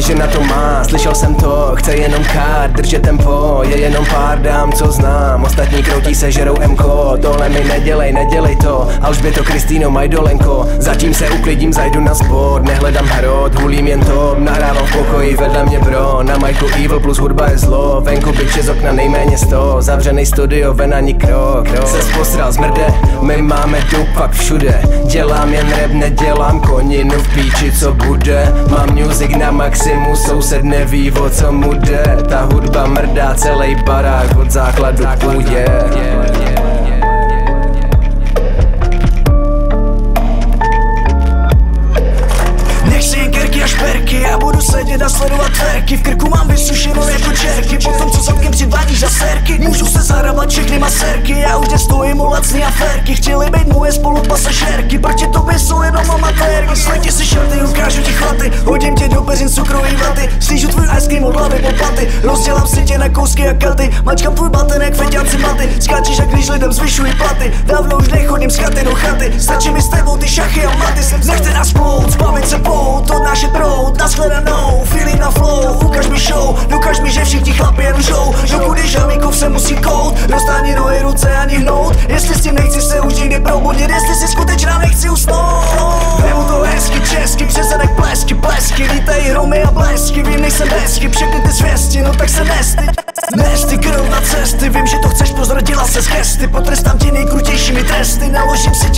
že na to má, slyšel jsem to, chce jenom kár, držet tempo, je jenom pár dám, co znám, ostatní kroutí se žerou MKO, tohle mi nedělej, nedělej to, Alžběto Kristýno Majdolenko, zatím se uklidím, zajdu na sport, nehledám hrot, hulím jen to, nahrávám v pokoji, vedle mě bro, na majku evil plus hudba je zlo, venku byče z okna nejméně sto, zavřený studio, ven ani krok, krok. se posral zmrde, my máme dup fakt všude, dělám jen rap, nedělám koninu v píči, co bude, mám music na maximu, soused neví, o co mu jde, ta hudba mrdá celý barák od základu půdě. Nechci kerky a šperky, já budu sedět a sledovat tverky V krku mám vysušenou jako čerky, potom co zadkem přivádíš za serky Můžu se zahrabat všechny maserky, já už nestojím u lacný aférky Chtěli být moje spolupasažérky, proti tobě jsou jenom amatérky. Sleti si šaty, ukážu ti chlaty, hodím tě peřin cukrový vaty Slížu tvůj ice cream od hlavy po paty, rozdělám si tě na kousky a katy Mačkám tvůj baten jak feťáci maty, skáčeš jak když lidem zvyšují platy. Dávno už nechodím z chaty do chaty, stačí mi s tebou ty šachy a maty. Nechte nás plout, zbavit se pout, od naše prout, nashledanou Feeling na flow, ukaž mi show, dokaž mi, že všichni chlapi jen žou Dokud je žalíkov se musí kout, dostání nohy ruce ani hnout. Jestli s tím nechci se už nikdy probudit, jestli si skutečná nechci usnout prozradila se z gesty Potrestám tě nejkrutějšími tresty, naložím si